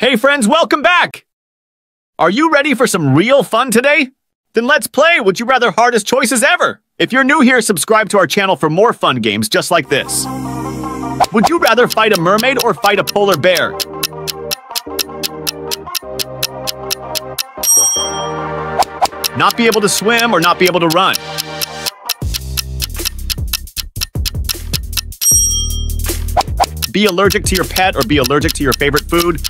Hey friends, welcome back! Are you ready for some real fun today? Then let's play Would You Rather Hardest Choices Ever! If you're new here, subscribe to our channel for more fun games just like this. Would you rather fight a mermaid or fight a polar bear? Not be able to swim or not be able to run? Be allergic to your pet or be allergic to your favorite food?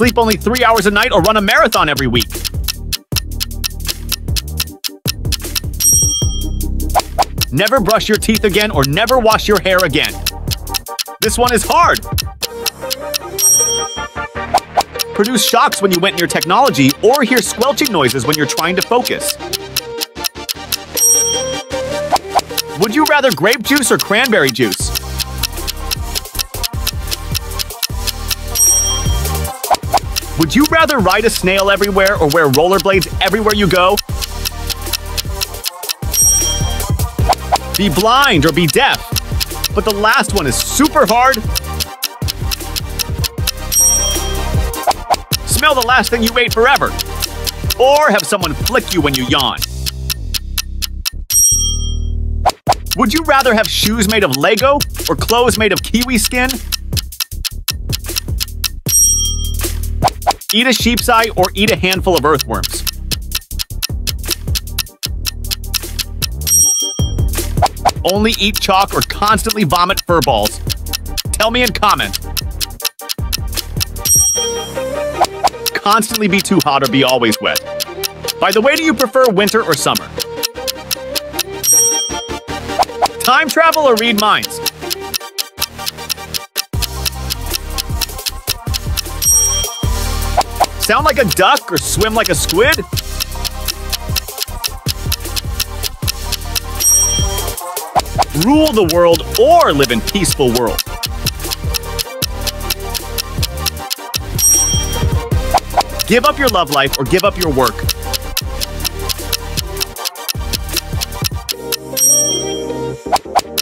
Sleep only three hours a night or run a marathon every week? Never brush your teeth again or never wash your hair again. This one is hard. Produce shocks when you went near technology or hear squelching noises when you're trying to focus. Would you rather grape juice or cranberry juice? Would you rather ride a snail everywhere or wear rollerblades everywhere you go? Be blind or be deaf. But the last one is super hard. Smell the last thing you ate forever. Or have someone flick you when you yawn. Would you rather have shoes made of Lego or clothes made of kiwi skin? Eat a sheep's eye or eat a handful of earthworms. Only eat chalk or constantly vomit fur balls. Tell me in comment. Constantly be too hot or be always wet. By the way, do you prefer winter or summer? Time travel or read minds? Sound like a duck or swim like a squid? Rule the world or live in peaceful world? Give up your love life or give up your work?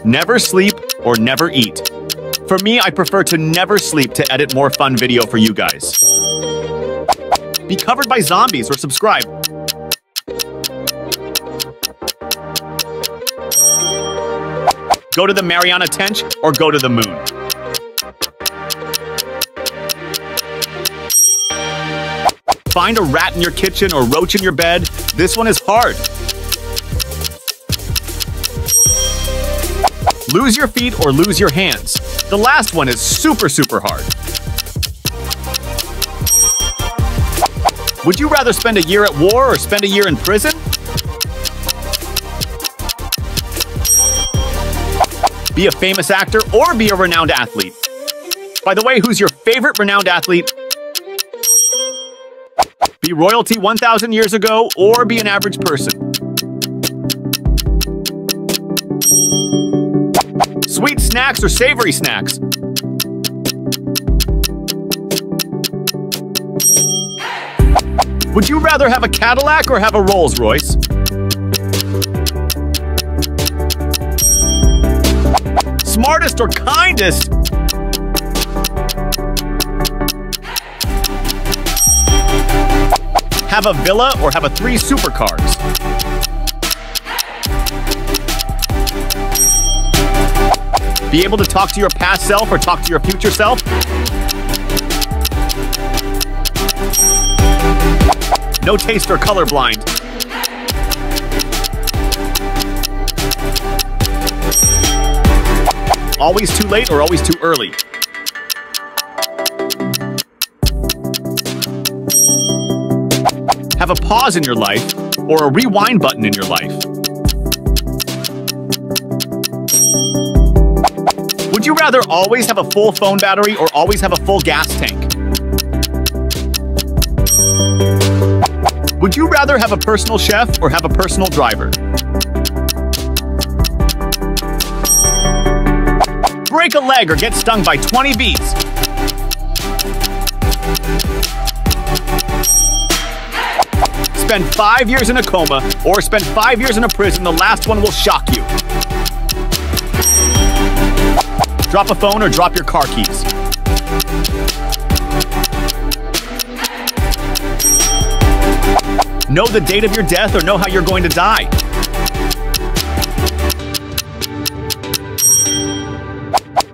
Never sleep or never eat? For me, I prefer to never sleep to edit more fun video for you guys. Be covered by zombies or subscribe. Go to the Mariana Trench or go to the moon. Find a rat in your kitchen or roach in your bed. This one is hard. Lose your feet or lose your hands. The last one is super, super hard. Would you rather spend a year at war or spend a year in prison? Be a famous actor or be a renowned athlete? By the way, who's your favorite renowned athlete? Be royalty 1,000 years ago or be an average person? Sweet snacks or savory snacks? Would you rather have a Cadillac or have a Rolls Royce? Smartest or kindest? Have a villa or have a three supercars? Be able to talk to your past self or talk to your future self? No taste or colorblind. Always too late or always too early? Have a pause in your life or a rewind button in your life? Would you rather always have a full phone battery or always have a full gas tank? Would you rather have a personal chef or have a personal driver? Break a leg or get stung by 20 bees? Spend five years in a coma or spend five years in a prison, the last one will shock you. Drop a phone or drop your car keys. Know the date of your death or know how you're going to die.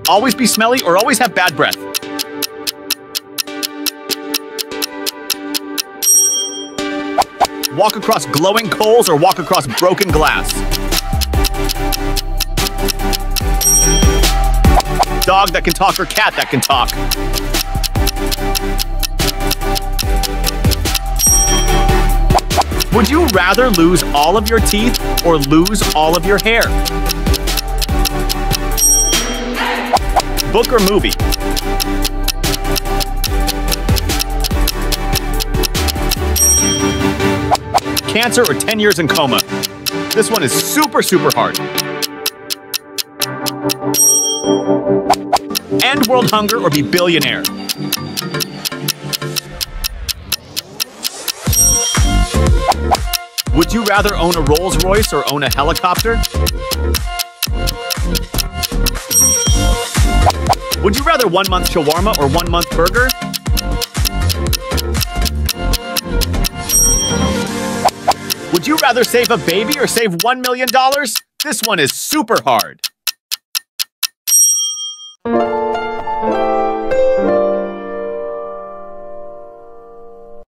Always be smelly or always have bad breath. Walk across glowing coals or walk across broken glass. Dog that can talk or cat that can talk. Would you rather lose all of your teeth or lose all of your hair? Book or movie? Cancer or 10 years in coma? This one is super, super hard. End world hunger or be billionaire? Would you rather own a Rolls Royce or own a helicopter? Would you rather one month shawarma or one month burger? Would you rather save a baby or save $1 million? This one is super hard.